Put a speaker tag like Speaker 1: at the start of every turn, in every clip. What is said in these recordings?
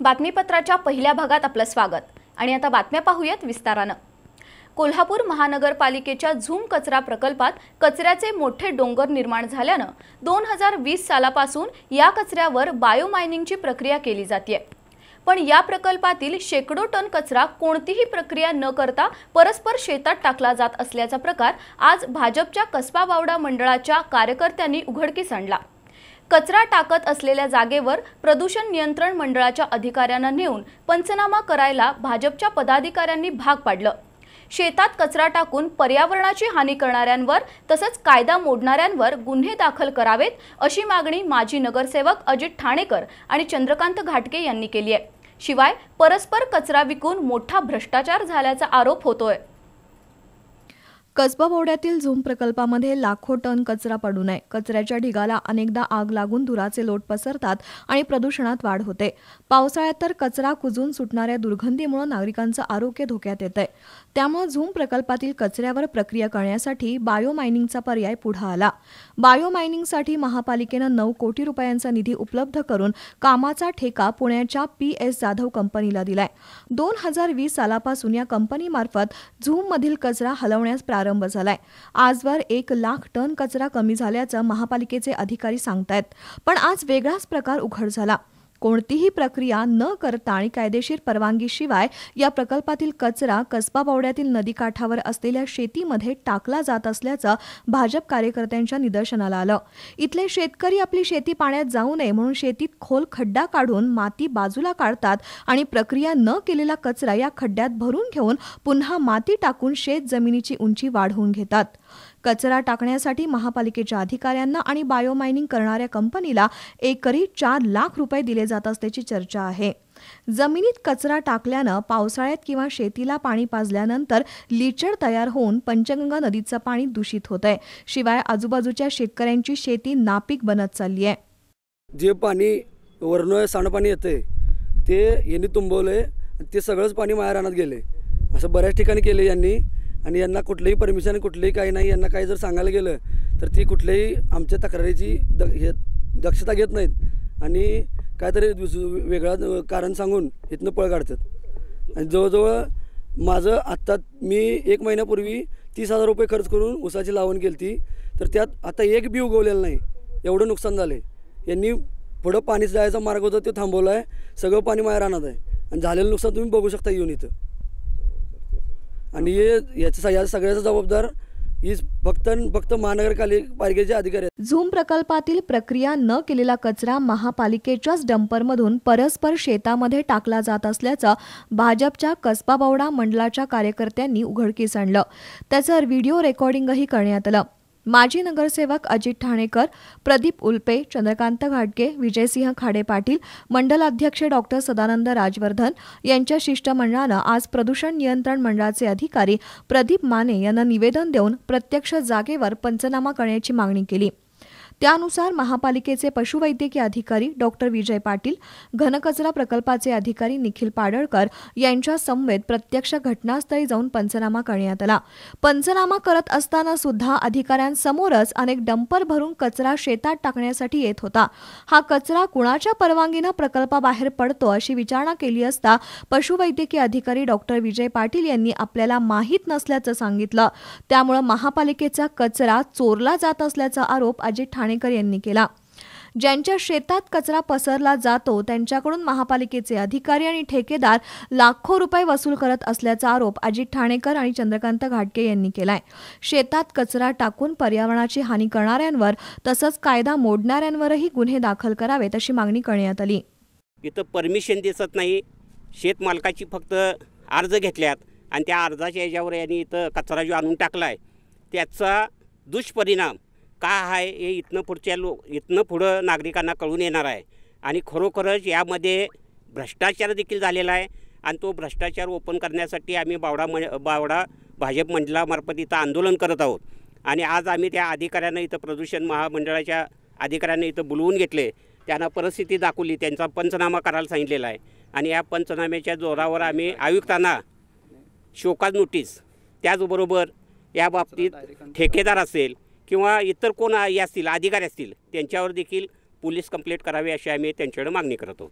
Speaker 1: बातमीपत्राच्या पहिल्या भागात आपलं स्वागत. आणि आता बातम्या पाहूयात विस्तारानं. कोल्हापूर महानगरपालिकेच्या झूम कचरा प्रकल्पात कचऱ्याचे मोठे डोंगर निर्माण झाल्यानं दोन हजार वीस सालापासून या कचऱ्यावर बायोमायनिंगची प्रक्रिया केली जाते पण या प्रकल्पातील शेकडो टन कचरा कोणतीही प्रक्रिया न करता परस्पर शेतात टाकला जात असल्याचा प्रकार आज भाजपच्या कसबा बावडा मंडळाच्या कार्यकर्त्यांनी उघडकीस आणला. कचरा टाकत असलेल्या जागेवर प्रदूषण नियंत्रण मंडळाच्या अधिकाऱ्यांना नेऊन पंचनामा करायला भाजपच्या पदाधिकाऱ्यांनी भाग पाडलं. शेतात कचरा टाकून पर्यावरणाची हानी करणाऱ्यांवर तसंच कायदा मोडणाऱ्यांवर गुन्हे दाखल करावेत अशी मागणी माजी नगरसेवक अजित ठाणेकर आणि चंद्रकांत घाटके यांनी केली आहे. शिवाय परस्पर कचरा विकून मोठा भ्रष्टाचार झाल्याचा आरोप होतोय.
Speaker 2: कसबा बोर्डातील झूम प्रकल्पामध्ये लाखो टन कचरा पडू नये. कचऱ्याच्या ढिगाला अनेकदा आग लागून धुराचे लोट पसरतात आणि प्रदूषणात वाढ होते. पावसाळ्यात तर कचरा कुजून सुटणाऱ्या दुर्गंधीमुळे नागरिकांचं आरोग्य धोक्यात येतंय. त्यामुळे झूम प्रकल्पातील कचऱ्यावर प्रक्रिया करण्यासाठी बायोमायनिंगचा पर्याय पुढे आला. बायोमायनिंगसाठी महापालिकेनं नऊ कोटी रुपयांचा निधी उपलब्ध करून कामाचा ठेका पुण्याच्या पी एस जाधव कंपनीला दिलाय. दोन हजार वीस सालापासून या कंपनीमार्फत झूममधील कचरा हलवण्यास प्रारंभ झालाय. आजवर एक लाख टन कचरा कमी झाल्याचं महापालिकेचे अधिकारी सांगतायत. पण आज वेगळाच प्रकार उघड झाला. कोणतीही प्रक्रिया न करता आणि कायदेशीर परवानगीशिवाय या प्रकल्पातील कचरा कसबा बावड्यातील नदीकाठावर असलेल्या शेतीमध्ये टाकला जात असल्याचं भाजप कार्यकर्त्यांच्या निदर्शनाला आलं. इथले शेतकरी आपली शेती पाण्यात जाऊ नये म्हणून शेतीत खोल खड्डा काढून माती बाजूला काढतात आणि प्रक्रिया न केलेला कचरा या खड्ड्यात भरून घेऊन पुन्हा माती टाकून शेत जमिनीची उंची वाढवून घेतात. कचरा टाकण्यासाठी महापालिकेच्या अधिकाऱ्यांना आणि बायोमायनिंग करणाऱ्या कंपनीला एकरी चार लाख रुपये दिले जात असल्याची चर्चा आहे. जमिनीत कचरा टाकल्यानं पावसाळ्यात किंवा शेतीला पाणी पाजल्यानंतर लिचड तयार होऊन पंचगंगा नदीचं पाणी दूषित होत आहे शिवाय आजूबाजूच्या शेतकऱ्यांची शेती नापीक बनत चालली आहे.
Speaker 3: जे पाणी वरनं सांडपाणी येते ते यांनी तुंबवले ते सगळंच पाणी माया रानात गेले असं बऱ्याच ठिकाणी केले यांनी. आणि यांना कुठलंही परमिशन कुठलंही काही नाही यांना काही जर सांगायला गेलं तर ती कुठल्याही आमच्या तक्रारीची द हे दक्षता घेत नाहीत. आणि काहीतरी दुस वेगळा कारण सांगून इथनं पळ काढतात. आणि जवळजवळ माझं आत्ता मी एक महिन्यापूर्वी तीस हजार रुपये खर्च करून ऊसाची लावण केली ती तर त्यात आता एक बी उगवलेलं नाही. एवढं नुकसान झालं आहे यांनी पुढं पाणी जायचा मार्ग होता तो थांबवला आहे सगळं पाणी माझ्या राहणार आहे. आणि झालेलं नुकसान तुम्ही बघू शकता येऊन इथं आणि हे याच्या याचं सगळ्याचा जबाबदार हीच फक्त फक्त महानगरपालिकेचे अधिकारी आहेत.
Speaker 2: झूम प्रकल्पातील प्रक्रिया न केलेला कचरा महापालिकेच्याच डंपरमधून परस्पर शेतामध्ये टाकला जात असल्याचं भाजपच्या कसबा बावडा मंडळाच्या कार्यकर्त्यांनी उघडकीस आणलं. त्याचं व्हिडिओ रेकॉर्डिंगही करण्यात आलं. माजी नगरसेवक अजित ठाणेकर प्रदीप उल्पे चंद्रकांत घाटगे विजयसिंह खाडे पाटील मंडलाध्यक्ष डॉक्टर सदानंद राजवर्धन यांच्या शिष्टमंडळानं आज प्रदूषण नियंत्रण मंडळाचे अधिकारी प्रदीप माने यांना निवेदन देऊन प्रत्यक्ष जागेवर पंचनामा करण्याची मागणी केली. त्यानुसार महापालिकेचे पशुवैद्यकीय अधिकारी डॉक्टर विजय पाटील घनकचरा प्रकल्पाचे अधिकारी निखिल पाडळकर यांच्या समवेत प्रत्यक्ष घटनास्थळी जाऊन पंचनामा करण्यात आला. पंचनामा करत असताना सुद्धा अधिकाऱ्यांसमोरच अनेक डंपर भरून कचरा शेतात टाकण्यासाठी येत होता. हा कचरा कुणाच्या परवानगीनं प्रकल्पाबाहेर पडतो अशी विचारणा केली असता पशुवैद्यकीय अधिकारी डॉक्टर विजय पाटील यांनी आपल्याला माहीत नसल्याचं सांगितलं. त्यामुळे महापालिकेचा कचरा चोरला जात असल्याचा आरोप अजित ठाणेकर यांनी केला. ज्यांच्या शेतात कचरा पसरला जातो त्यांच्याकडून महापालिकेचे अधिकारी आणि ठेकेदार लाखो रुपये वसूल करत असल्याचा आरोप अजित ठाणेकर आणि चंद्रकांत घाटके यांनी केलाय. शेतात कचरा टाकून पर्यावरणाची हानी करणाऱ्यांवर तसंच कायदा मोडणाऱ्यांवरही गुन्हे दाखल करावेत अशी मागणी करण्यात आली.
Speaker 4: इथं परमिशन दिसत नाही. शेतमालकाची फक्त अर्ज घेतल्यात आणि त्या अर्जाच्या याच्यावर यांनी इथं कचरा जो आणून टाकला आहे त्याचा दुष्परिणाम का आहे हे इथनं पुढच्या लो इथनं पुढं नागरिकांना कळून येणार आहे. आणि खरोखरच यामध्ये भ्रष्टाचार देखील झालेला आहे आणि तो भ्रष्टाचार ओपन करण्यासाठी आम्ही बावडा म बावडा भाजप मंडळामार्फत इथं आंदोलन करत आहोत. आणि आज आम्ही त्या अधिकाऱ्यांना इथं प्रदूषण महामंडळाच्या अधिकाऱ्यांना इथं बोलवून घेतले. त्यांना परिस्थिती दाखवली त्यांचा पंचनामा करायला सांगितलेला आहे. आणि या पंचनाम्याच्या जोरावर आम्ही आयुक्तांना शोकाज नोटीस त्याचबरोबर या बाबतीत ठेकेदार असेल किंवा इतर कोण असतील अधिकारी असतील त्यांच्यावर देखील पोलीस कंप्लेंट करावी अशी आम्ही त्यांच्याकडे मागणी करत आहोत.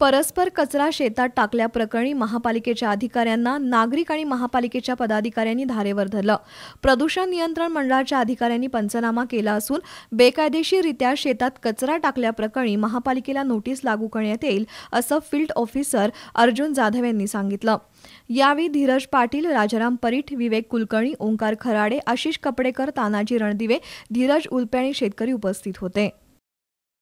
Speaker 2: परस्पर कचरा शेतात टाकल्याप्रकरणी महापालिकेच्या अधिकाऱ्यांना नागरिक आणि महापालिकेच्या पदाधिकाऱ्यांनी धारेवर धरलं. प्रदूषण नियंत्रण मंडळाच्या अधिकाऱ्यांनी पंचनामा केला असून बेकायदेशीररित्या शेतात कचरा टाकल्याप्रकरणी महापालिकेला नोटीस लागू करण्यात येईल असं फील्ड ऑफिसर अर्जुन जाधव यांनी सांगितलं. यावेळी धीरज पाटील राजाराम परीठ विवेक कुलकर्णी ओंकार खराडे आशिष कपडेकर तानाजी रणदिवे धीरज उल्पे आणि शेतकरी उपस्थित होते.